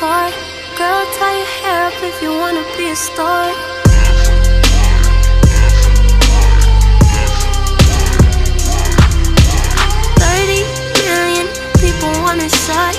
car. Girl, tie your hair up if you wanna be a star. Thirty million people want a shot.